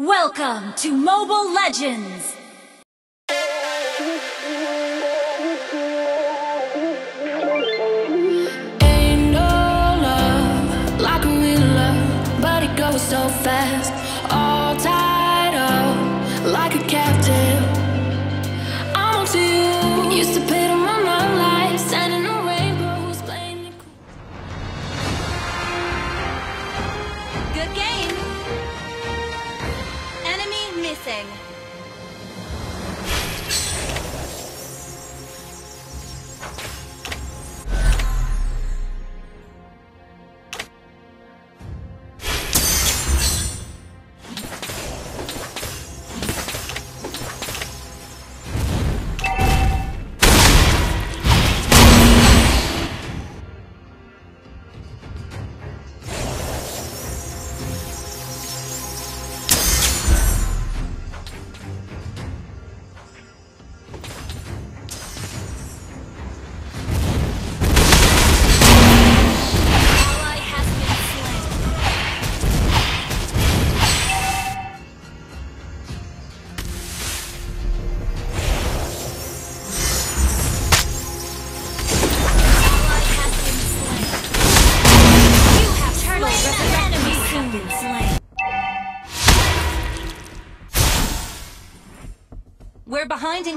Welcome to Mobile Legends! Ain't no love like a real love, but it goes so fast.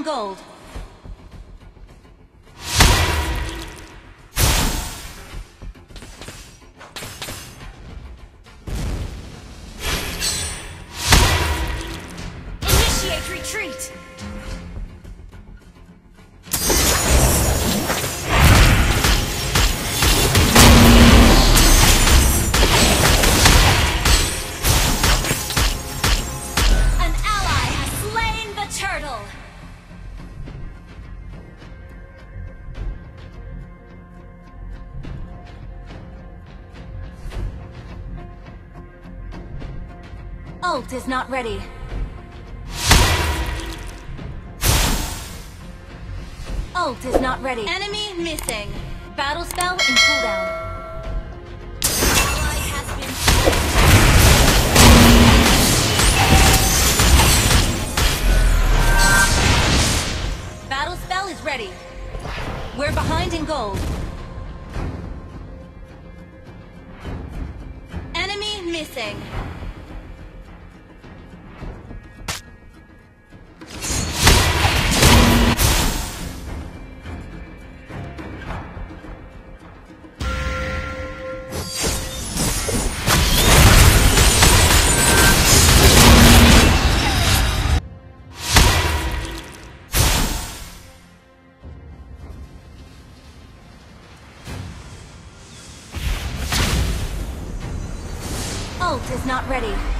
gold. Ult is not ready. Ult is not ready. Enemy missing. Battle spell in cooldown. Ally has been. Battle spell is ready. We're behind in gold. Enemy missing. not ready.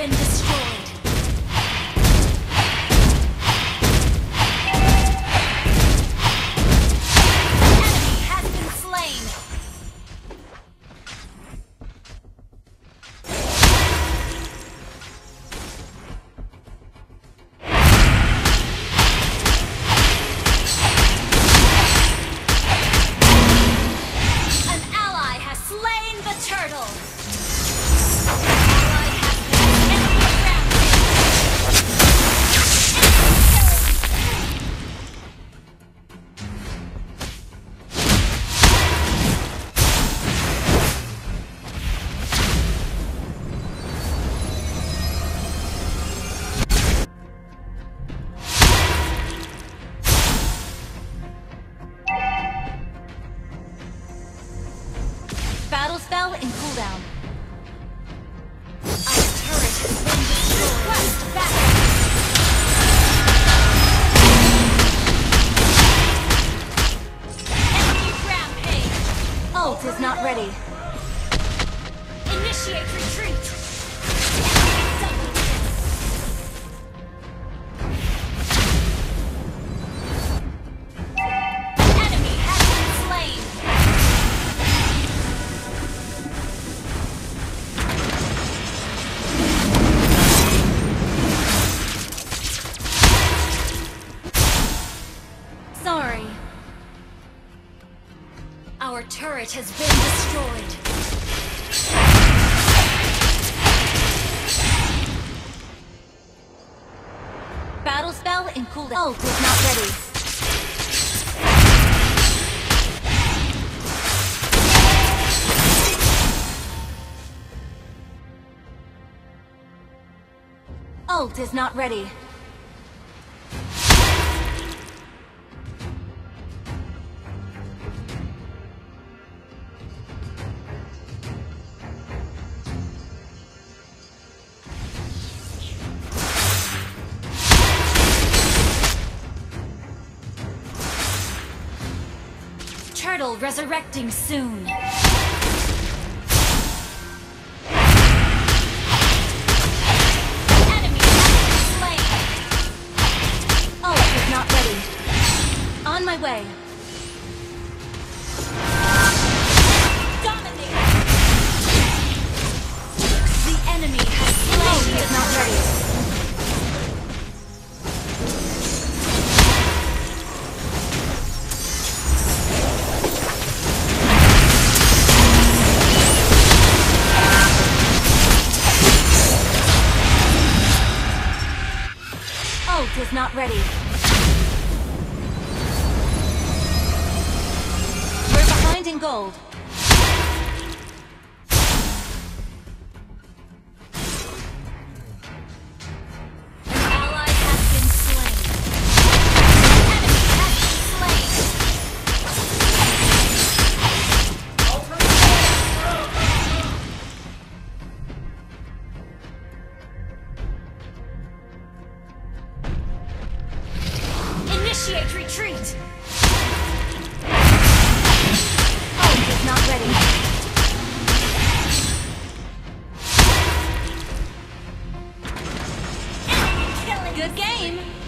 been destroyed. Our turret has been destroyed. Battle spell in cooldown. Ult is not ready. Ult is not ready. Resurrecting soon. Good game.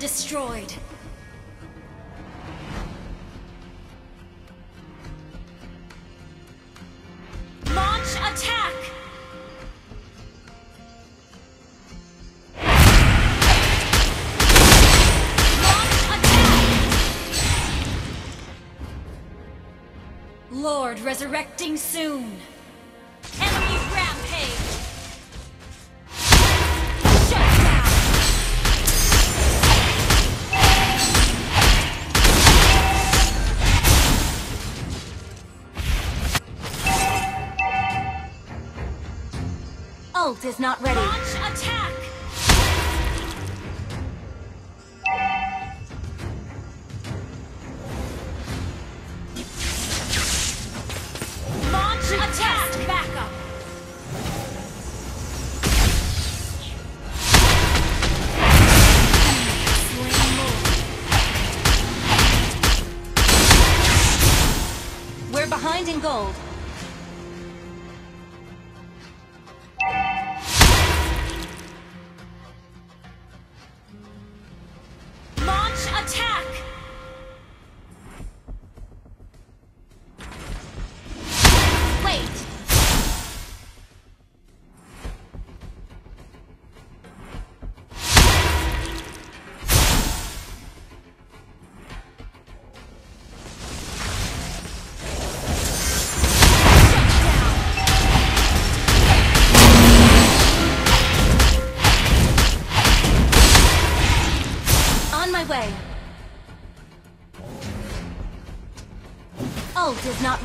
Destroyed. Launch attack! Launch attack! Lord resurrecting soon. Is not ready. Launch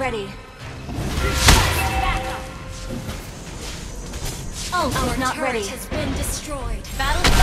ready. Ultimate Our not turret ready. has been destroyed. Battle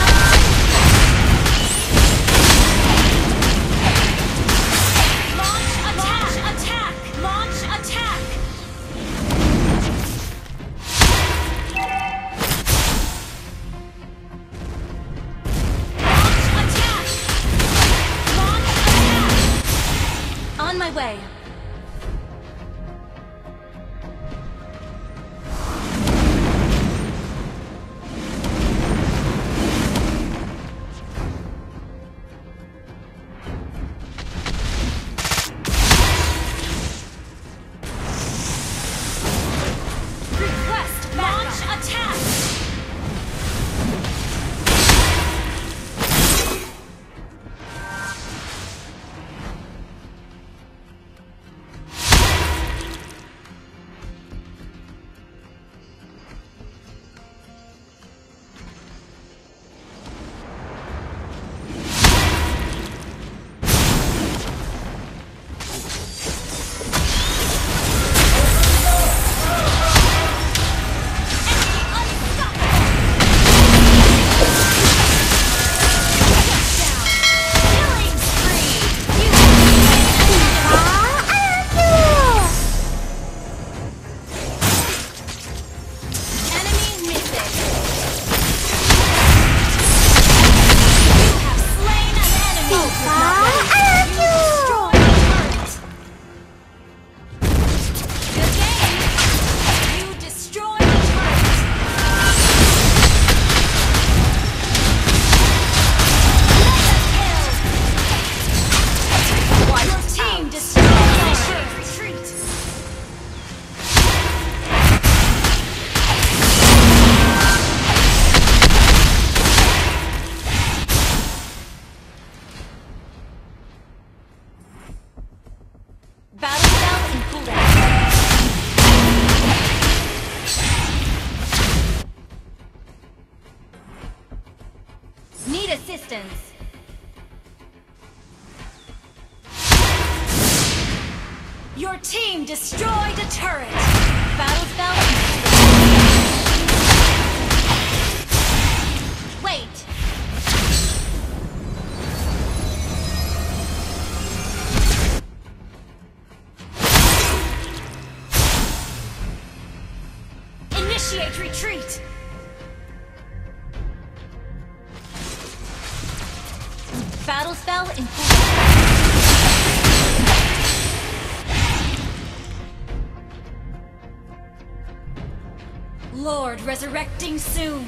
resurrecting soon.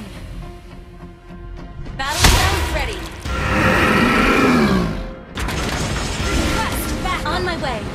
Battle tank ready. Request back on my way.